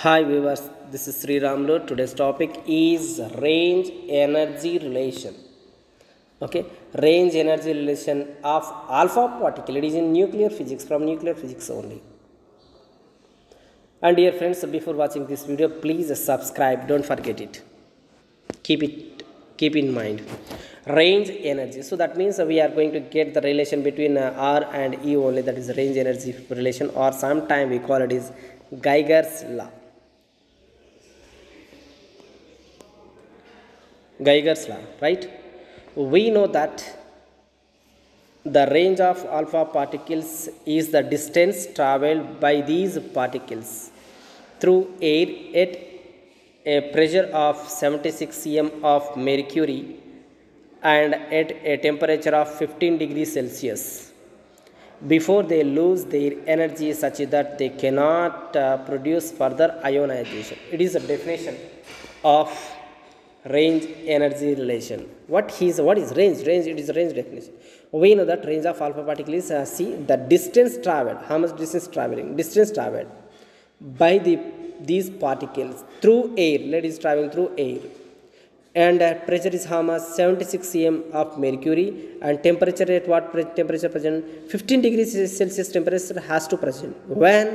Hi viewers, this is Sri Ramlu. Today's topic is range energy relation. Okay, range energy relation of alpha particle. It is in nuclear physics from nuclear physics only. And dear friends, before watching this video, please subscribe. Don't forget it. Keep it keep in mind. Range energy. So that means we are going to get the relation between uh, R and E only. That is range energy relation, or sometime we call it is Geiger's law. Geiger's law, right? We know that the range of alpha particles is the distance traveled by these particles through air at a pressure of 76 cm of mercury and at a temperature of 15 degrees Celsius before they lose their energy such that they cannot uh, produce further ionization. It is a definition of range energy relation. What is what is range? Range it is range definition. We know that range of alpha particle is uh, see the distance traveled. How much distance traveling? Distance traveled by the these particles through air. Let is traveling through air and uh, pressure is how much 76 cm of mercury and temperature at what temperature present 15 degrees celsius temperature has to present when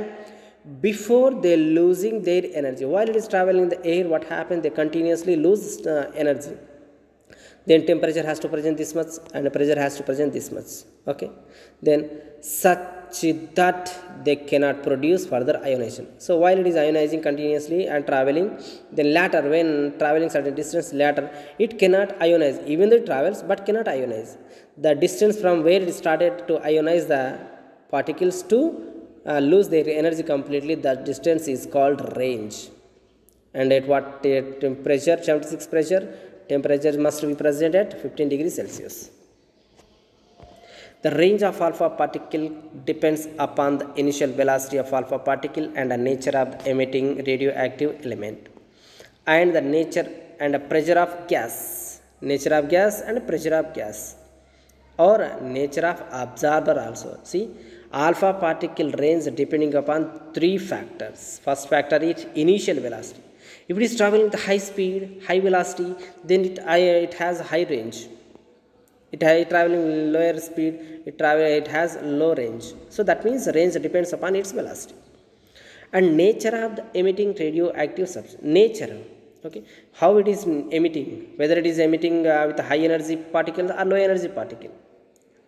before they losing their energy. While it is traveling in the air what happens? They continuously lose uh, energy. Then temperature has to present this much and pressure has to present this much. Okay? Then such that they cannot produce further ionization. So while it is ionizing continuously and traveling then later when traveling certain distance later it cannot ionize. Even though it travels but cannot ionize. The distance from where it started to ionize the particles to uh, lose their energy completely that distance is called range. And at what temperature 76 pressure temperature must be present at 15 degrees celsius. The range of alpha particle depends upon the initial velocity of alpha particle and the nature of emitting radioactive element and the nature and pressure of gas nature of gas and pressure of gas or nature of absorber also. See alpha particle range depending upon three factors. First factor is initial velocity. If it is traveling with high speed high velocity then it, it has high range. It is traveling lower speed it travel it has low range. So that means range depends upon its velocity. And nature of the emitting radioactive substance nature okay? How it is emitting whether it is emitting uh, with a high energy particle or low energy particle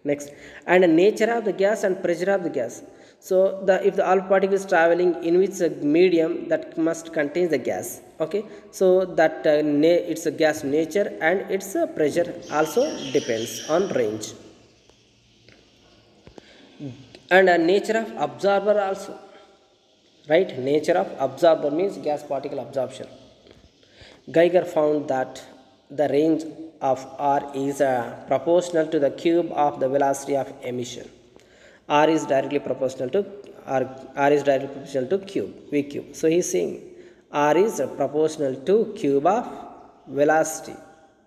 next. And the nature of the gas and pressure of the gas. So the if the alpha particle is traveling in which medium that must contain the gas. Okay? So that uh, its a gas nature and its uh, pressure also depends on range. And nature of absorber also. Right? Nature of absorber means gas particle absorption. Geiger found that the range of r is uh, proportional to the cube of the velocity of emission. R is directly proportional to r, r is directly proportional to cube v cube. So he is saying r is uh, proportional to cube of velocity.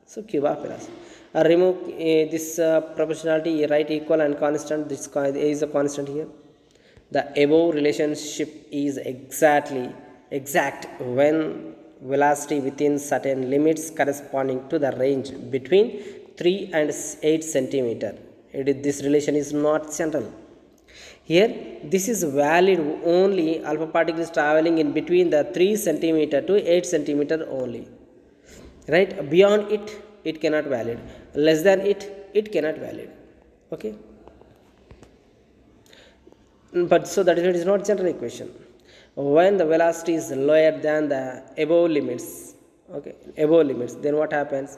So cube of velocity. Uh, remove uh, this uh, proportionality write equal and constant this is a constant here. The above relationship is exactly exact when velocity within certain limits corresponding to the range between 3 and 8 centimeter. This relation is not general here this is valid only alpha particles traveling in between the 3 centimeter to 8 centimeter only. Right? Beyond it it cannot valid. Less than it it cannot valid. Okay? But so that is it is not general equation when the velocity is lower than the above limits okay above limits then what happens?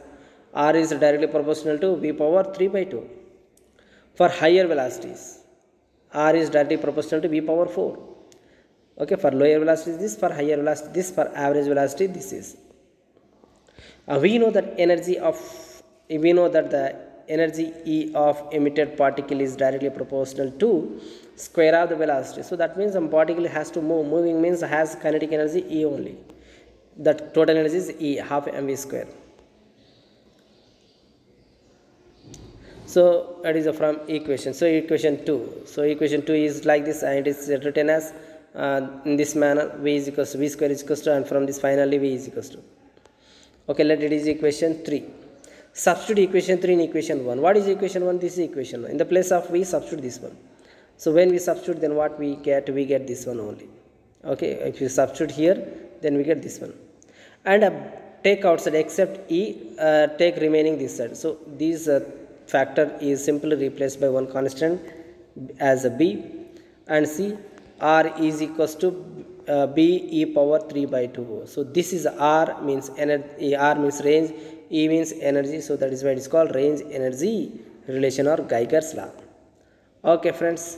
R is directly proportional to v power 3 by 2 for higher velocities r is directly proportional to v power 4 okay for lower velocity this for higher velocity this for average velocity this is. Uh, we know that energy of we know that the energy E of emitted particle is directly proportional to square of the velocity. So that means some particle has to move. Moving means has kinetic energy E only. That total energy is E half mv square. So that is from equation. So equation 2. So equation 2 is like this and it is written as uh, in this manner v is equals to v square is equals to and from this finally v is equals to okay let it is equation 3 substitute equation 3 in equation 1 what is equation 1 this is equation 1 in the place of v substitute this one. So when we substitute then what we get? We get this one only. Okay if you substitute here then we get this one. And uh, take outside except e uh, take remaining this side. So this uh, factor is simply replaced by one constant as a b. And c r is equals to uh, b e power 3 by 2 so this is r means energy r means range e means energy. So that is why it is called range energy relation or geiger's law. Okay friends